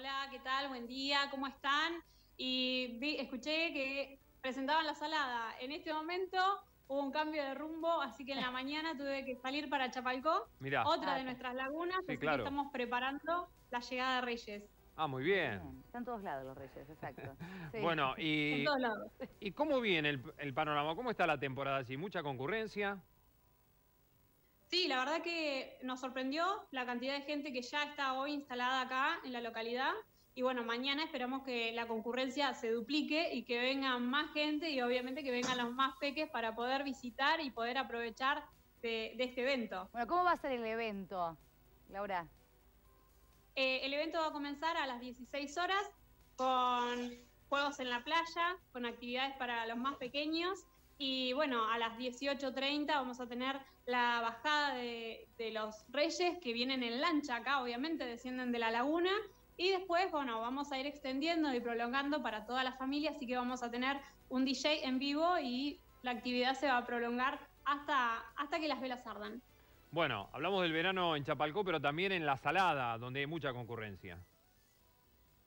Hola, ¿qué tal? Buen día, ¿cómo están? Y escuché que presentaban la salada. En este momento hubo un cambio de rumbo, así que en la mañana tuve que salir para Chapalcó, otra de nuestras lagunas, así que estamos preparando la llegada de Reyes. Ah, muy bien. Están todos lados los Reyes, exacto. Bueno, y, ¿y cómo viene el, el panorama? ¿Cómo está la temporada allí? ¿Mucha concurrencia? Sí, la verdad que nos sorprendió la cantidad de gente que ya está hoy instalada acá en la localidad. Y bueno, mañana esperamos que la concurrencia se duplique y que venga más gente y obviamente que vengan los más peques para poder visitar y poder aprovechar de, este evento. Bueno, ¿cómo va a ser el evento, Laura? Eh, el evento va a comenzar a las 16 horas con juegos en la playa, con actividades para los más pequeños y bueno, a las 18.30 vamos a tener la bajada de, los reyes que vienen en lancha acá, obviamente, descienden de la laguna. Y después, bueno, vamos a ir extendiendo y prolongando para toda la familia, así que vamos a tener un DJ en vivo y la actividad se va a prolongar hasta, hasta que las velas ardan. Bueno, hablamos del verano en Chapalcó, pero también en La Salada, donde hay mucha concurrencia.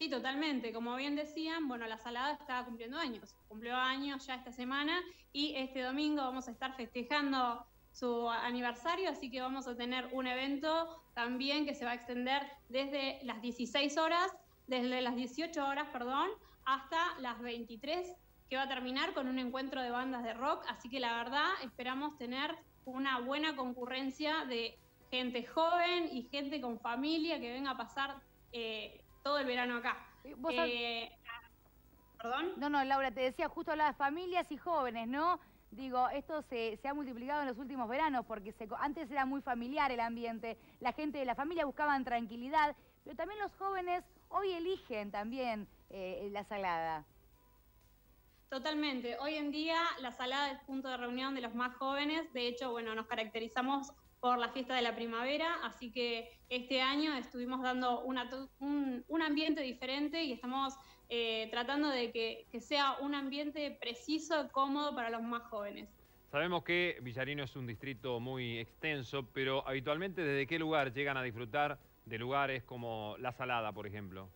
Sí, totalmente. Como bien decían, bueno, la Salada está cumpliendo años. Cumplió años ya esta semana y este domingo vamos a estar festejando su aniversario, así que vamos a tener un evento también que se va a extender desde las 16 horas, desde las 18 horas, perdón, hasta las 23, que va a terminar con un encuentro de bandas de rock, así que la verdad esperamos tener una buena concurrencia de gente joven y gente con familia que venga a pasar eh, todo el verano acá. Eh, ¿Perdón? No, no, Laura, te decía, justo de familias y jóvenes, ¿no? Digo, esto se, ha multiplicado en los últimos veranos porque antes era muy familiar el ambiente, la gente de la familia buscaban tranquilidad, pero también los jóvenes hoy eligen también eh, la salada. Totalmente. Hoy en día la salada es punto de reunión de los más jóvenes. De hecho, bueno, nos caracterizamos por la fiesta de la primavera, así que este año estuvimos dando un, ambiente diferente y estamos eh, tratando de que, sea un ambiente preciso, cómodo para los más jóvenes. Sabemos que Villarino es un distrito muy extenso, pero habitualmente ¿desde qué lugar llegan a disfrutar de lugares como La Salada, por ejemplo?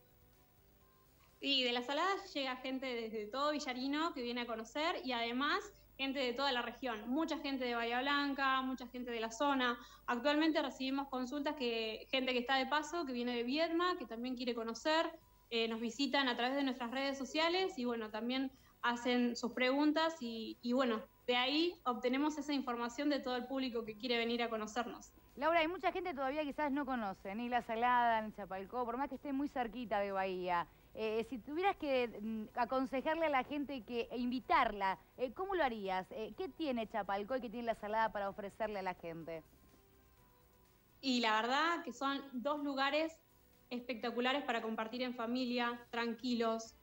Y de La Salada llega gente desde todo Villarino que viene a conocer y además gente de toda la región, mucha gente de Bahía Blanca, mucha gente de la zona. Actualmente recibimos consultas que gente que está de paso, que viene de Viedma, que también quiere conocer, eh, nos visitan a través de nuestras redes sociales y bueno, también hacen sus preguntas y, bueno, de ahí obtenemos esa información de todo el público que quiere venir a conocernos. Laura, hay mucha gente todavía quizás no conoce, ni La Salada, ni Chapalcó, por más que esté muy cerquita de Bahía. Eh, si tuvieras que mm, aconsejarle a la gente que e invitarla, eh, ¿cómo lo harías? Eh, ¿Qué tiene Chapalcó y qué tiene la salada para ofrecerle a la gente? Y la verdad que son dos lugares espectaculares para compartir en familia, tranquilos,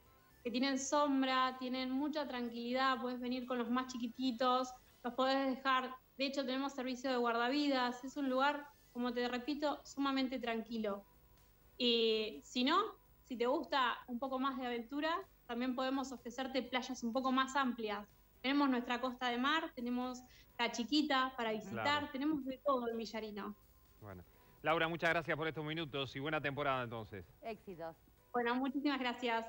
que tienen sombra, tienen mucha tranquilidad, puedes venir con los más chiquititos, los podés dejar, de hecho tenemos servicio de guardavidas, es un lugar, como te repito, sumamente tranquilo. Y si no, si te gusta un poco más de aventura, también podemos ofrecerte playas un poco más amplias. Tenemos nuestra costa de mar, tenemos la chiquita para visitar, tenemos de todo en Villarino. Bueno. Laura, muchas gracias por estos minutos y buena temporada entonces. Éxitos. Bueno, muchísimas gracias.